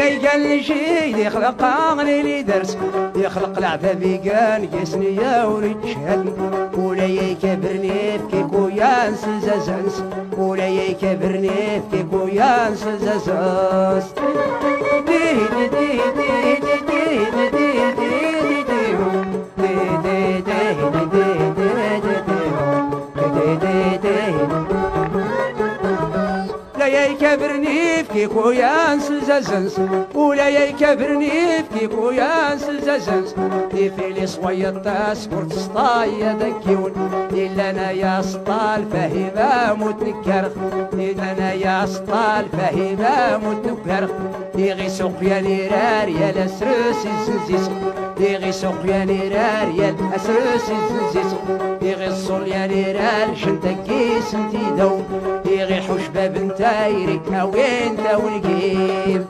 كي قال لي شي خلق أغني لي درس. يخلق العذاب كان يسني يا وريد شهد ولا يكبرني في كيكو يانس زازانس ولا يكبرني في كيكو يانس بكيكو يا سلزازنس ولا يكبرني بكيكو يا سلزازنس في فيلي صويا طاس كرت سطايا دكيون إلا أنا يا سطال فهيبة موت نكرخ إلا أنا يا سطال فهيبة موت نكرخ في غي سوقيا نيرار يا لسروس الزنزيس في غي سوقيا نيرار يا لسروس الزنزيس في غي الصول يا نيرار شنتكي سنتي دو ديغي حشبة بنتايرك أوين تولقيب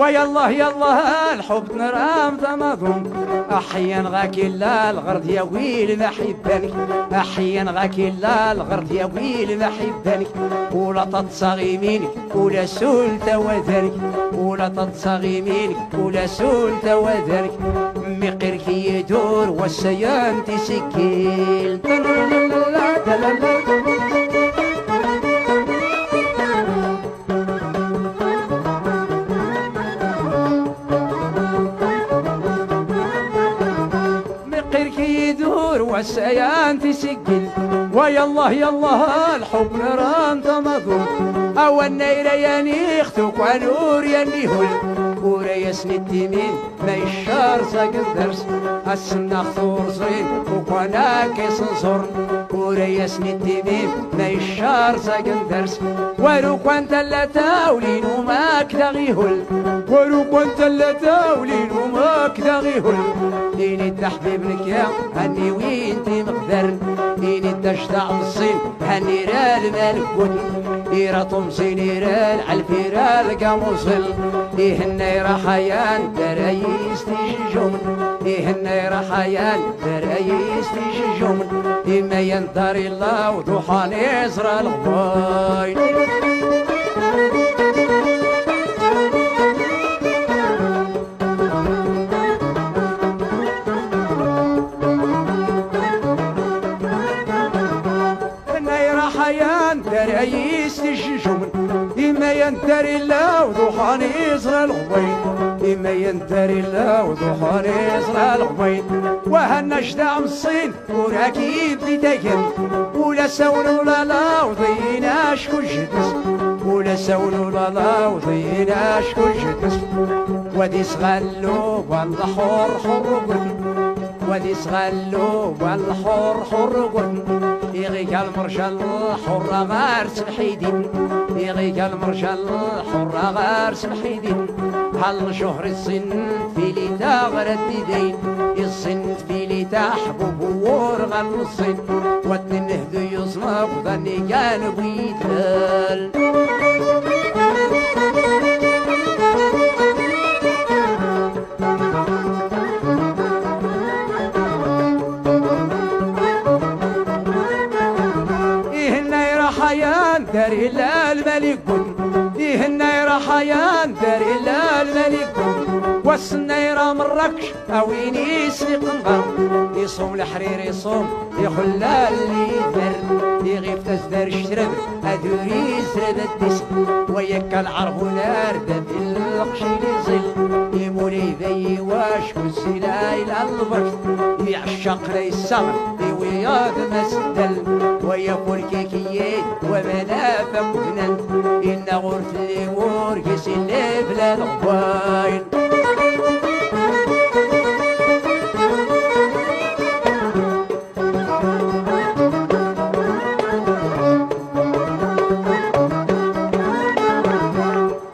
ويلا يلا الحب نرام تمضم أحيانا غاك إلا الغرد يا ويل ما حبانك. أحيانا غاك إلا الغرد يا ويل ما حبانك. ولا تتصاغي منك ولا سول توذانك ولا تتصاغي منك ولا سول توذانك مقرك يدور والسيان تسكيل. والسيان تسجل ويا الله يا الله الحب نران تمضون. أو النير يا نيختك ونور يا نيهول ورا يسني التمين ما يشار ساقن درس السنة خطور صرين وكوانا كيس نصر ورا يسني التمين ما يشار ساقن درس ولو كنت لا تاولين وما كدا غيهول ولو كنت لا تاولين وما غيهن ديني تحبيب لك يا هني وين تي مقدر ديني تشتع الصين هني رال كل إيرا طمسين إيرال عالفيرال قاموصل إيهن إيرا حيان درايس تيجي حيان رحيان برئيس تيجي إما ينتري الله وضحى نزر الغباين. ينتري لا وضحاني يصرى الغبين إما ينتري لا وضحاني يصرى الغبين وهنا شدع من الصين لي لتاكل ولا سول ولا لا وضينا شكون جدس. ولا سول ولا لا وضينا شكون جدس. ودي صغلو والحور حر قرن ودي صغلو والحور حر قرن يغيك المرشل حرة غار سمحيدين يغيك المرشل حرة غير سمحيدين حل شهر الصن في لي غرد دين الصن في لي حبوب وور غن الصن واتن نهدو يصنف ظني كان موسيقى إلا الملك فيه النيرة حيان يندر إلا الملك والسنيرة مراكش أويني سليق نغر يصوم الحرير يصوم يخلى اللي يدر يغيب تزدر الشرب أدوري يزرب الدس ويك العرب نار دم القشي يزل. يمولي ذي واش وسيلاي البرش. يعشق لي السمر يويا مس ويقول كيكيات ومنافق بننت إن غرت لي ورقس اللي بلا الغواين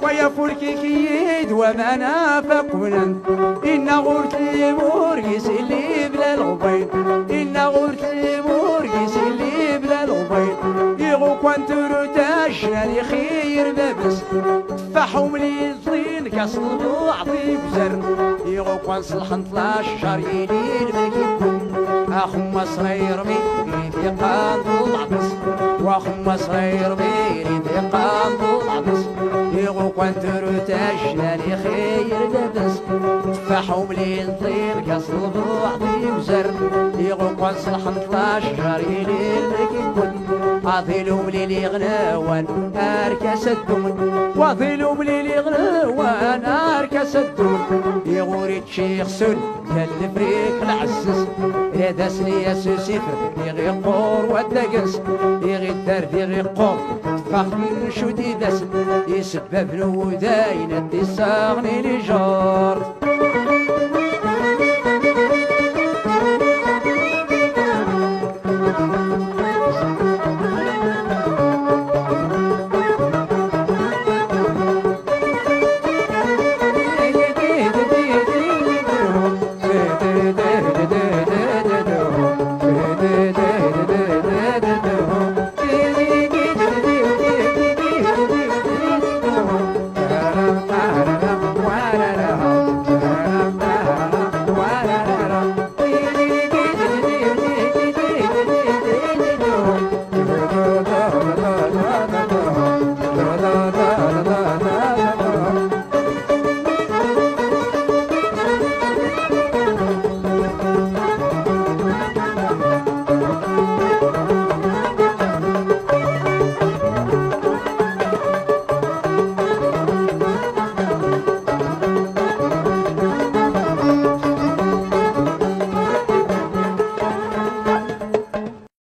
ويقول كيكيات ومنافق بننت إن غرت لي ورقس اللي بلا الغواين خير بابس تفاحهم لي طين كاس البعضي بزر. يغو كوان صلحن طلاش شهر يليل بالكيكون اخو ما صغير ميري العطس واخو ما صغير ميري في قانضو العطس يغو كوان ترتاشنا لي خير بابس تفاحهم لي طين كاس البعضي بزر. يغو كوان صلحن طلاش شهر يليل بالكيكون عظيلهم ليلي غناوان أركس الدون وظيلهم ليلي غناوان أركس الدون يغوري تشيخ سن كان الفريق العسس. هذا سني سوسيفر يغي قور ودقس يغي الدرد يغي قور فخر شو دي دس يسبب نوداين الدساغني لجار